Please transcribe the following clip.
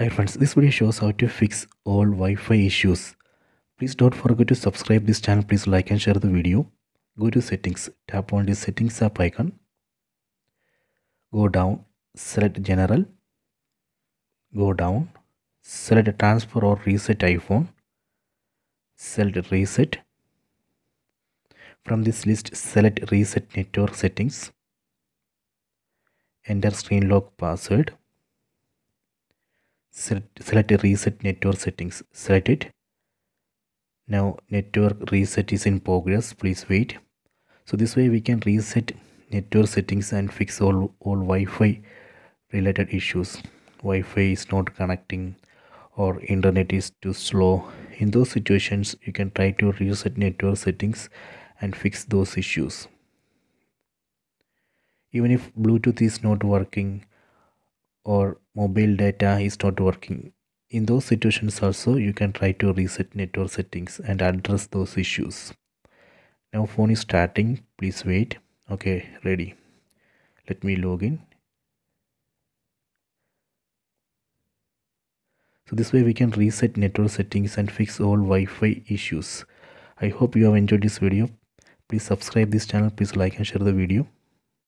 Hi friends, this video shows how to fix all Wi-Fi issues. Please don't forget to subscribe this channel. Please like and share the video. Go to settings. Tap on the settings app icon. Go down. Select general. Go down. Select transfer or reset iPhone. Select reset. From this list, select reset network settings. Enter screen lock password select, select reset network settings. Select it. Now network reset is in progress. Please wait. So this way we can reset network settings and fix all all wi-fi related issues. Wi-fi is not connecting or internet is too slow. In those situations you can try to reset network settings and fix those issues. Even if bluetooth is not working or mobile data is not working. In those situations also you can try to reset network settings and address those issues. Now phone is starting. Please wait. Okay ready. Let me log in. So this way we can reset network settings and fix all wi-fi issues. I hope you have enjoyed this video. Please subscribe this channel. Please like and share the video